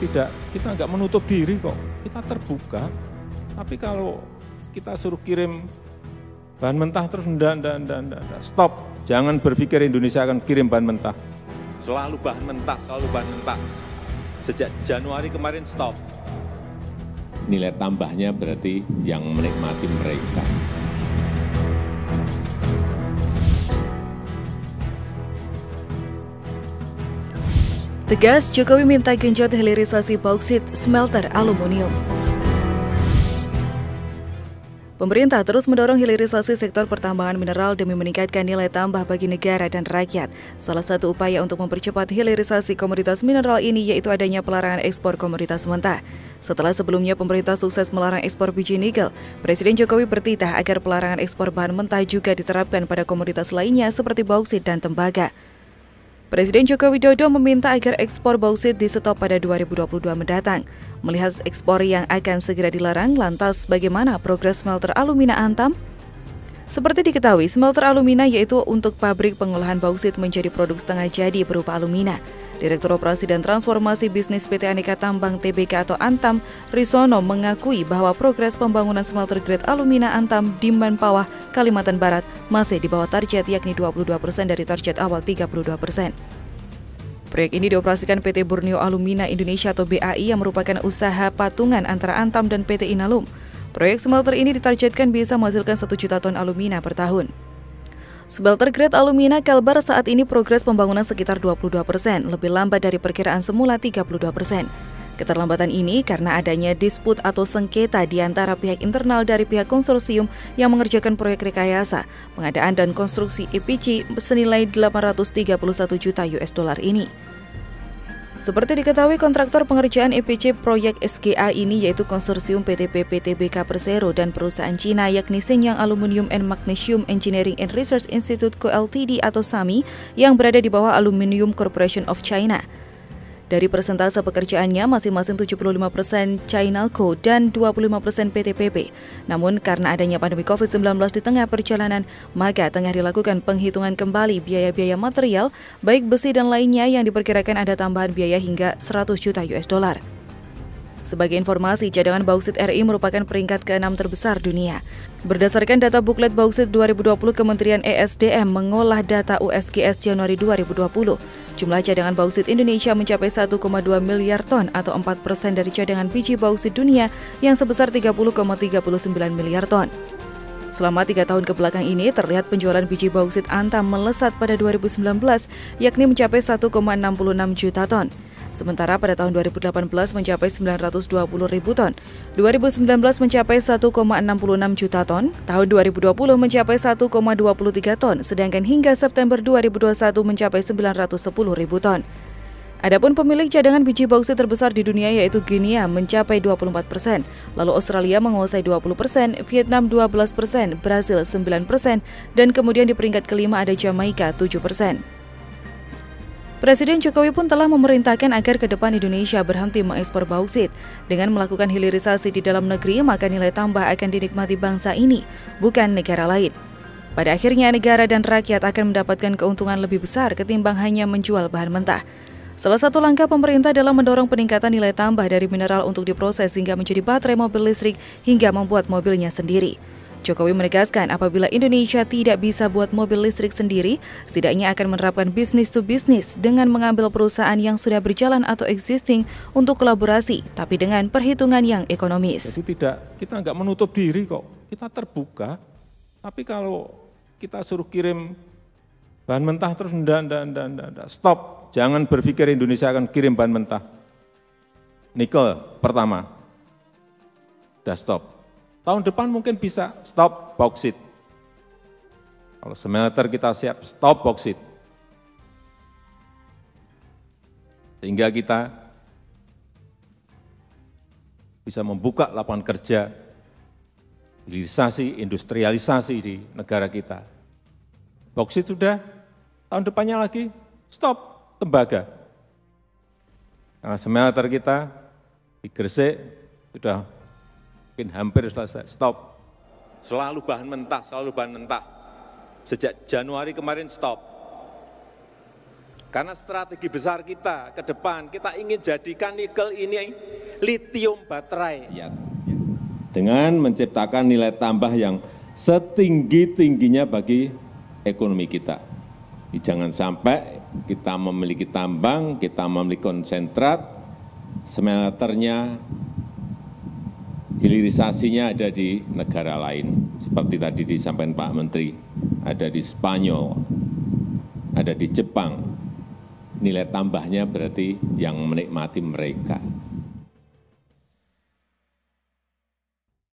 tidak, kita nggak menutup diri kok, kita terbuka. Tapi kalau kita suruh kirim bahan mentah terus ndak, ndak, ndak, ndak, ndak. stop. Jangan berpikir Indonesia akan kirim bahan mentah. Selalu bahan mentah, selalu bahan mentah. Sejak Januari kemarin stop. Nilai tambahnya berarti yang menikmati mereka. Tegas, Jokowi minta genjot hilirisasi bauksit smelter aluminium. Pemerintah terus mendorong hilirisasi sektor pertambangan mineral demi meningkatkan nilai tambah bagi negara dan rakyat. Salah satu upaya untuk mempercepat hilirisasi komoditas mineral ini yaitu adanya pelarangan ekspor komoditas mentah. Setelah sebelumnya pemerintah sukses melarang ekspor biji nikel, Presiden Jokowi bertitah agar pelarangan ekspor bahan mentah juga diterapkan pada komoditas lainnya seperti bauksit dan tembaga. Presiden Joko Widodo meminta agar ekspor bauksit di stop pada 2022 mendatang. Melihat ekspor yang akan segera dilarang, lantas bagaimana progres smelter alumina Antam? Seperti diketahui, smelter alumina yaitu untuk pabrik pengolahan bauksit menjadi produk setengah jadi berupa alumina. Direktur Operasi dan Transformasi Bisnis PT Aneka Tambang TBK atau Antam, Risono mengakui bahwa progres pembangunan smelter grade alumina Antam di Manpawah, Kalimantan Barat masih di bawah target yakni 22% dari target awal 32%. Proyek ini dioperasikan PT Borneo Alumina Indonesia atau BAI yang merupakan usaha patungan antara Antam dan PT Inalum. Proyek smelter ini ditargetkan bisa menghasilkan 1 juta ton alumina per tahun. Smelter grade alumina Kalbar saat ini progres pembangunan sekitar 22 persen, lebih lambat dari perkiraan semula 32 persen. Keterlambatan ini karena adanya disput atau sengketa di antara pihak internal dari pihak konsorsium yang mengerjakan proyek rekayasa, pengadaan dan konstruksi EPC senilai 831 juta US dollar ini. Seperti diketahui, kontraktor pengerjaan EPC proyek SGA ini yaitu konsorsium PT PPTBK Persero dan perusahaan Cina yakni Shenyang Aluminium and Magnesium Engineering and Research Institute Co Ltd atau SAMI yang berada di bawah Aluminium Corporation of China. Dari persentase pekerjaannya masing-masing 75% Chinalco dan 25% PTPP. Namun karena adanya pandemi COVID-19 di tengah perjalanan, maka tengah dilakukan penghitungan kembali biaya-biaya material baik besi dan lainnya yang diperkirakan ada tambahan biaya hingga 100 juta US dollar. Sebagai informasi, cadangan bauksit RI merupakan peringkat ke-6 terbesar dunia. Berdasarkan data buklet bauksit 2020 Kementerian ESDM mengolah data USGS Januari 2020, jumlah cadangan bauksit Indonesia mencapai 1,2 miliar ton atau 4 persen dari cadangan biji bauksit dunia yang sebesar 30,39 miliar ton. Selama tiga tahun ke belakang ini, terlihat penjualan biji bauksit Antam melesat pada 2019, yakni mencapai 1,66 juta ton. Sementara pada tahun 2018 mencapai 920 ribu ton, 2019 mencapai 1,66 juta ton, tahun 2020 mencapai 1,23 ton, sedangkan hingga September 2021 mencapai 910 ribu ton. Adapun pemilik cadangan biji bauksit terbesar di dunia yaitu Guinea mencapai 24 persen, lalu Australia menguasai 20 persen, Vietnam 12 persen, Brasil 9 persen, dan kemudian di peringkat kelima ada Jamaika 7 persen. Presiden Jokowi pun telah memerintahkan agar ke depan Indonesia berhenti mengekspor bauksit. Dengan melakukan hilirisasi di dalam negeri, maka nilai tambah akan dinikmati bangsa ini, bukan negara lain. Pada akhirnya, negara dan rakyat akan mendapatkan keuntungan lebih besar ketimbang hanya menjual bahan mentah. Salah satu langkah pemerintah dalam mendorong peningkatan nilai tambah dari mineral untuk diproses hingga menjadi baterai mobil listrik hingga membuat mobilnya sendiri. Jokowi menegaskan apabila Indonesia tidak bisa buat mobil listrik sendiri, setidaknya akan menerapkan bisnis to bisnis dengan mengambil perusahaan yang sudah berjalan atau existing untuk kolaborasi, tapi dengan perhitungan yang ekonomis. Jadi tidak, kita nggak menutup diri kok, kita terbuka. Tapi kalau kita suruh kirim bahan mentah terus ndak, ndak, ndak, ndak, ndak. stop. Jangan berpikir Indonesia akan kirim bahan mentah. Nikel pertama, udah stop Tahun depan mungkin bisa stop bauksit. Kalau smelter kita siap stop bauksit. Sehingga kita bisa membuka lapangan kerja, hilirisasi, industrialisasi di negara kita. Bauksit sudah, tahun depannya lagi stop tembaga. Karena smelter kita di Gresik sudah mungkin hampir selesai, stop. Selalu bahan mentah, selalu bahan mentah. Sejak Januari kemarin stop. Karena strategi besar kita ke depan, kita ingin jadikan nikel ini litium baterai. Ya. Dengan menciptakan nilai tambah yang setinggi-tingginya bagi ekonomi kita. Jangan sampai kita memiliki tambang, kita memiliki konsentrat, smelternya, hilirisasinya ada di negara lain. Seperti tadi disampaikan Pak Menteri, ada di Spanyol, ada di Jepang, nilai tambahnya berarti yang menikmati mereka.